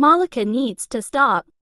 Malika needs to stop.